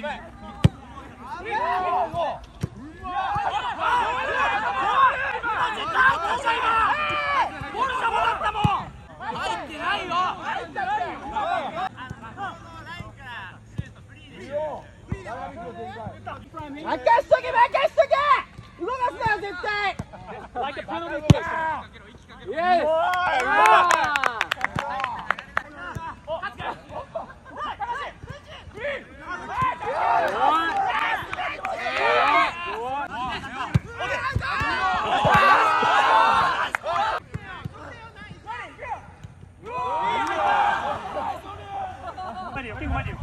任しとけ任しとけ動かすなよ絶対 Like a penalty kick. Yes. Матери, ты, Матери.